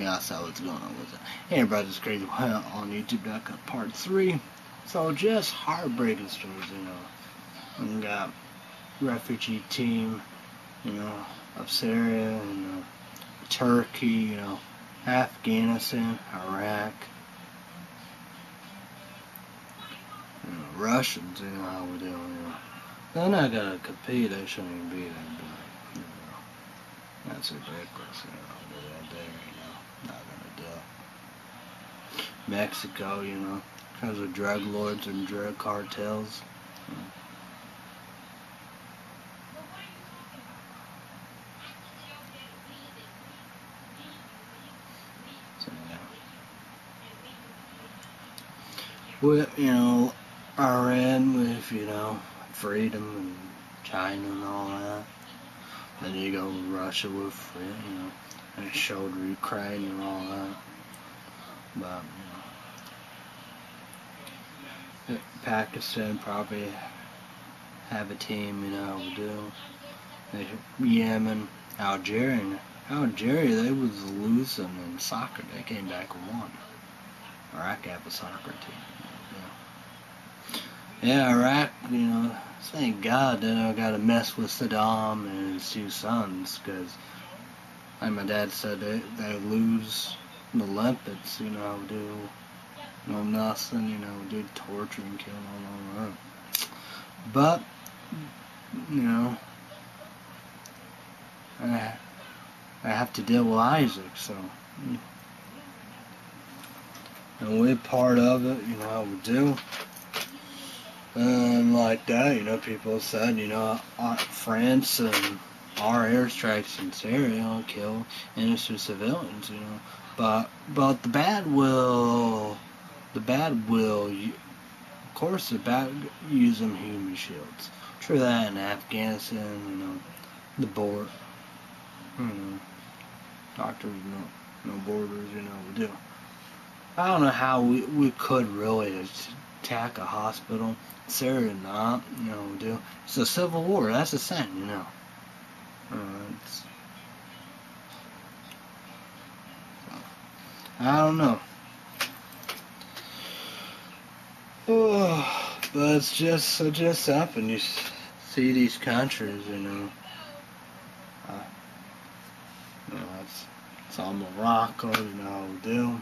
yeah, that's how what's going on with it. Hey, Brothers Crazy Wyatt on YouTube.com part three. So just heartbreaking stories, you know. We got refugee team, you know, of Syria and Turkey, you know, Afghanistan, Iraq, you know, Russians, you know how we're doing, you know. They're not gonna compete, they shouldn't even be there, but, you know, that's ridiculous, you know, they're there, you know, not gonna do it. Mexico, you know, because of drug lords and drug cartels. So, yeah. Well, you know, Iran with, you know, freedom and China and all that. Then you go Russia with you know, and showed Ukraine and all that. But, you know, Pakistan probably have a team, you know, do. Yemen, Algeria, Algeria, they was losing in soccer. They came back and won. Iraq have a soccer team. Yeah, Iraq, you know, thank God they don't got to mess with Saddam and his two sons, because, like my dad said, they, they lose the Olympics, you know, do no nothing, you know, do torture and killing all that. But, you know, I, I have to deal with ISIS, so. And we're part of it, you know, we do. And like that, you know, people said, you know, France and our airstrikes in Syria kill innocent civilians, you know. But but the bad will, the bad will, of course, the bad use them human shields. True that in Afghanistan, you know, the board, you know, doctors, no, no borders, you know, we do. I don't know how we, we could really attack a hospital. Syria not, you know, we do. It's a civil war, that's a sin, you know. Uh, I don't know. But it's just it just happened. You see these countries, you know. Uh, you know, it's it's all Morocco, you know how we do.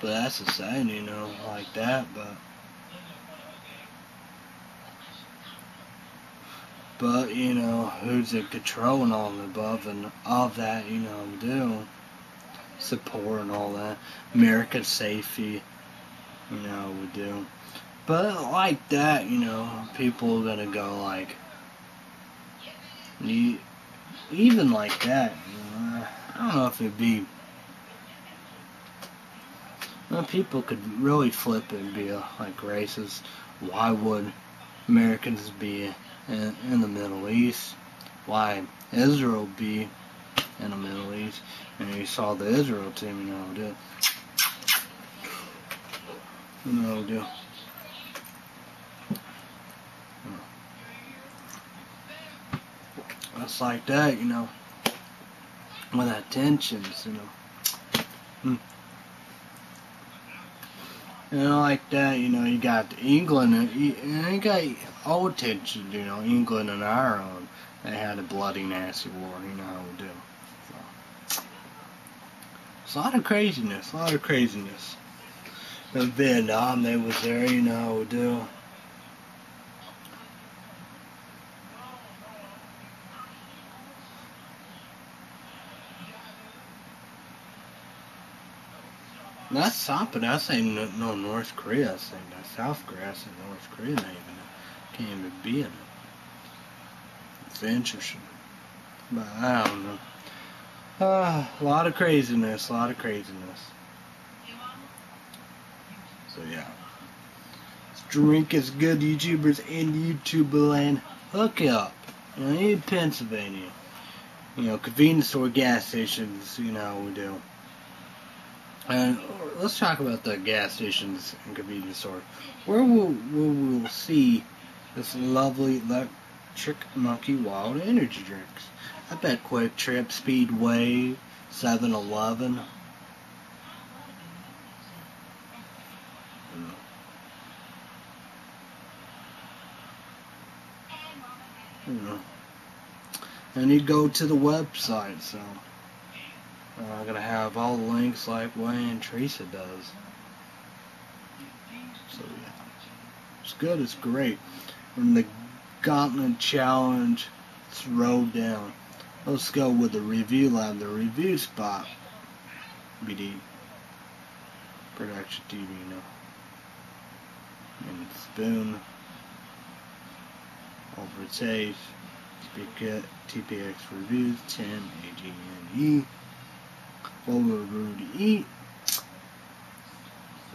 But that's the same, you know, like that. But but you know, who's in control and all the above and all that, you know, do support and all that. American safety, you know, we do. But like that, you know, people are gonna go like, even like that. You know, I don't know if it'd be. People could really flip it and be uh, like racist. Why would Americans be in, in the Middle East? Why Israel be in the Middle East? And you saw the Israel team, you know, do. You know, do. It's like that, you know. With that tensions, you know. Hmm. You know, like that, you know, you got England, and you got old tensions, you know, England and Ireland. They had a bloody, nasty war, you know how we do. A lot of craziness, a lot of craziness. In Vietnam, um, they was there, you know do. That's stopping. I say no, no North Korea. I say South Korea. Say North Korea. Not even can't even be in it. It's interesting, but I don't know. A lot of craziness. A lot of craziness. So yeah. Drink is good, YouTubers and YouTube land. Hook up. In Pennsylvania. You know, convenience store, gas stations. You know we do. And let's talk about the gas stations and convenience store. Where will we will see this lovely electric monkey wild energy drinks? I bet QuikTrip, Speedway, 7-Eleven. You know. And you go to the website, so uh, I'm gonna have all the links like Wayne and Teresa does. So yeah, it's good. It's great. And the Gauntlet Challenge, it's down. Let's go with the review line, the review spot. BD Production TV, know. And Spoon. Over Taste. TPX Reviews, 10 AGNE. What would Rudy eat? So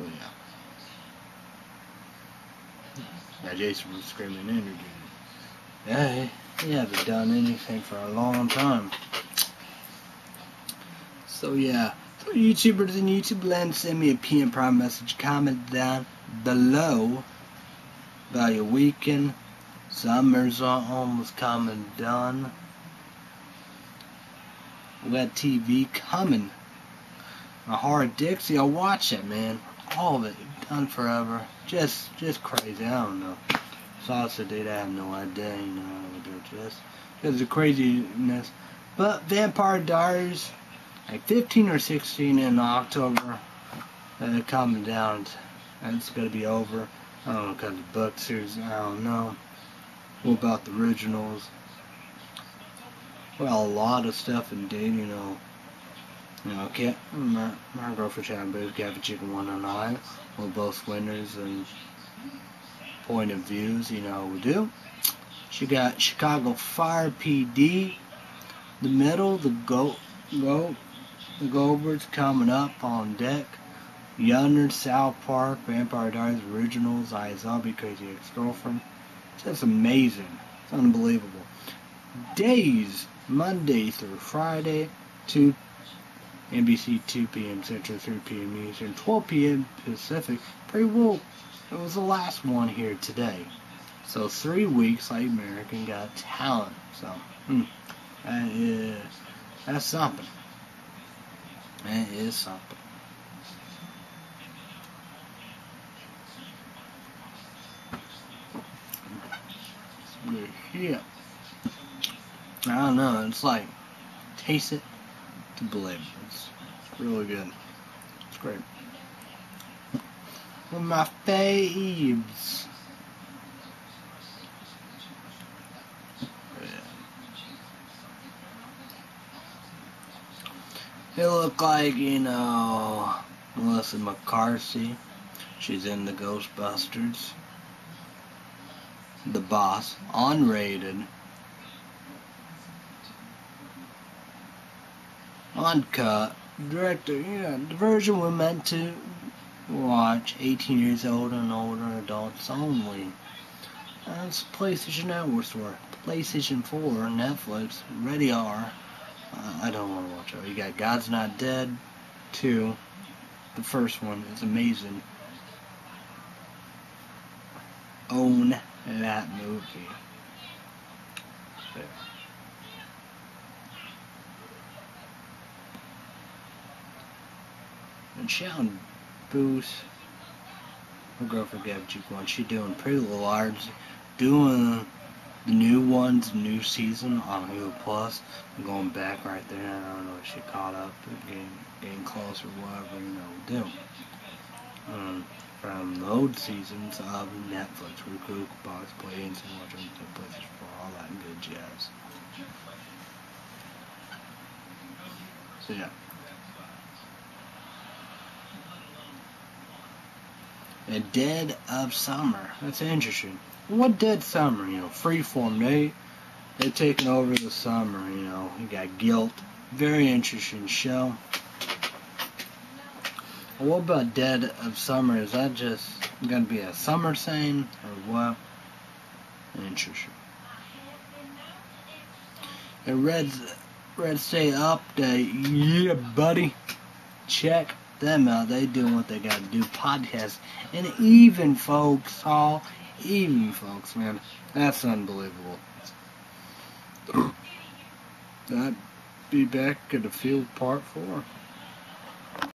yeah. Now Jason was screaming energy. Yeah, he hasn't done anything for a long time. So yeah, for YouTubers and YouTube land, send me a PM Prime message, comment down below about your weekend. Summer's are almost coming done. We got TV coming. A hard Dixie, I'll watch it, man. All of it, done forever. Just, just crazy. I don't know. Salsa did. I have no idea. You know, they're just, just the craziness. But Vampire Diaries, like 15 or 16 in October, uh, coming down. And it's gonna be over. I don't know, cause the book series. I don't know. What about the originals? Well, a lot of stuff indeed. You know. You know, Cat, my, my girlfriend Chad Booth, Gavin Chicken 109, we're both winners and point of views, you know we do. She got Chicago Fire PD, the middle, the goat, goat, the Goldbergs coming up on deck. Yonder, South Park, Vampire Diaries Originals, iZombie, Crazy Ex-Girlfriend. It's just amazing. It's unbelievable. Days, Monday through Friday, 2 NBC 2 p.m. Central, 3 p.m. Eastern, 12 p.m. Pacific. Pretty well, it was the last one here today. So three weeks like American Got Talent. So, hmm, that is, that's something. That is something. Yeah. I don't know. It's like, taste it to believe. It's really good. It's great. One of my faves. Yeah. It looked like, you know, Melissa McCarthy. She's in the Ghostbusters. The Boss, unrated. Uncut. Director, yeah, the version we're meant to watch 18 years old and older adults only. That's PlayStation Network Store, PlayStation 4, Netflix, Ready R. Uh, I don't want to watch it. You got God's Not Dead 2. The first one is amazing. Own that movie. And Sharon Booth, my girlfriend Gab one, she doing Pretty Little doing the new ones, new season on Hulu Plus. I'm going back right there. I don't know if she caught up, getting getting close or whatever, you know, do. Um, from the old seasons of Netflix, Roku, Box Play, and Watch on the places for all that good jazz. So yeah. A Dead of Summer. That's interesting. What Dead Summer? You know, Freeform. They they're taking over the summer. You know, you got Guilt. Very interesting show. What about Dead of Summer? Is that just gonna be a summer thing or what? Interesting. A Red Red State update. Yeah, buddy. Check them out. They doing what they got to do. Podcasts. And even folks, all even folks, man. That's unbelievable. that be back at the field part four.